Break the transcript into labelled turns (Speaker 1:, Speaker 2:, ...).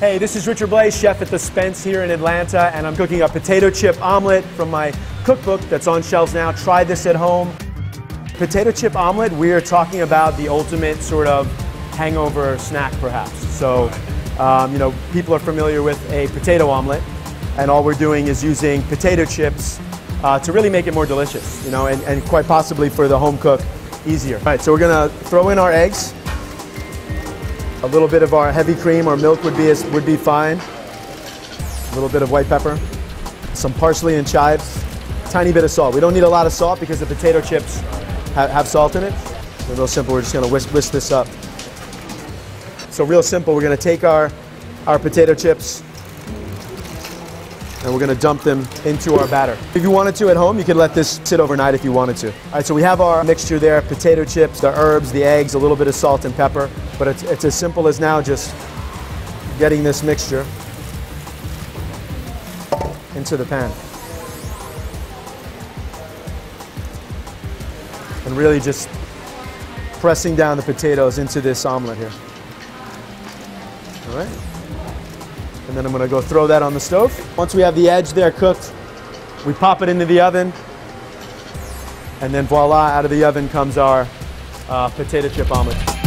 Speaker 1: Hey, this is Richard Blais, chef at the Spence here in Atlanta, and I'm cooking a potato chip omelet from my cookbook that's on shelves now. Try this at home. Potato chip omelet, we're talking about the ultimate sort of hangover snack, perhaps. So, um, you know, people are familiar with a potato omelet, and all we're doing is using potato chips uh, to really make it more delicious, you know, and, and quite possibly for the home cook easier. All right, so we're gonna throw in our eggs. A little bit of our heavy cream or milk would be, would be fine. A little bit of white pepper, some parsley and chives, tiny bit of salt. We don't need a lot of salt because the potato chips have, have salt in it. So real simple, we're just gonna whisk, whisk this up. So real simple, we're gonna take our, our potato chips and we're gonna dump them into our batter. If you wanted to at home, you could let this sit overnight if you wanted to. All right, so we have our mixture there, potato chips, the herbs, the eggs, a little bit of salt and pepper, but it's, it's as simple as now just getting this mixture into the pan. And really just pressing down the potatoes into this omelet here. All right. And then I'm gonna go throw that on the stove. Once we have the edge there cooked, we pop it into the oven. And then voila, out of the oven comes our uh, potato chip omelet.